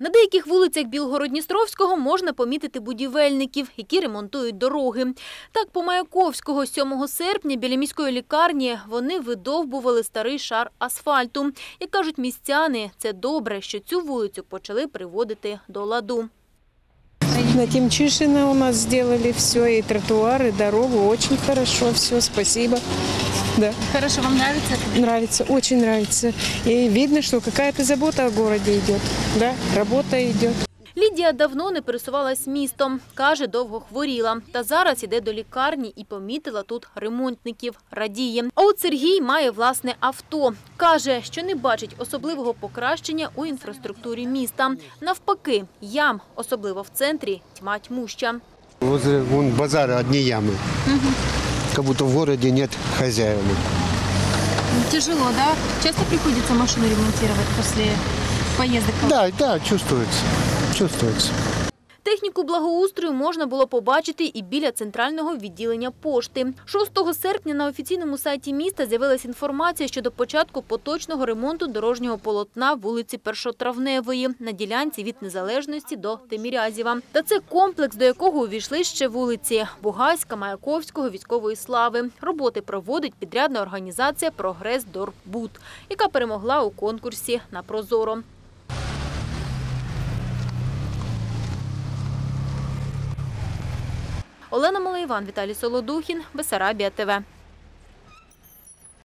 На деяких вулицях Білгород-Дністровського можна помітити будівельників, які ремонтують дороги. Так, по Маяковського 7 серпня біля міської лікарні вони видовбували старий шар асфальту. Як кажуть містяни, це добре, що цю вулицю почали приводити до ладу. На Тимчишина у нас сделали все, и тротуар, и дорогу. Очень хорошо, все, спасибо. Да, Хорошо, вам нравится? нравится, очень нравится. И видно, что какая-то забота о городе идет. Да, работа идет. Лідія давно не пересувалась містом. Каже, довго хворіла. Та зараз іде до лікарні і помітила тут ремонтників. Радіє. А от Сергій має власне авто. Каже, що не бачить особливого покращення у інфраструктурі міста. Навпаки, ям, особливо в центрі, тьма тьмуща. Возле вон базара одни ямы. Как будто в городе нет хозяина. Тяжело, да? Часто приходится машину ремонтировать после поездок? Да, да, чувствуется. Чувствуется. Техніку благоустрою можна було побачити і біля центрального відділення пошти. 6 серпня на офіційному сайті міста з'явилася інформація щодо початку поточного ремонту дорожнього полотна вулиці Першотравневої на ділянці від Незалежності до Тимірязєва. Та це комплекс, до якого увійшли ще вулиці Бугайська, Маяковського, військової слави. Роботи проводить підрядна організація Прогрес Дорбуд, яка перемогла у конкурсі на Прозоро. Олена Малаїван, Віталій Солодухін, Бесарабія ТВ.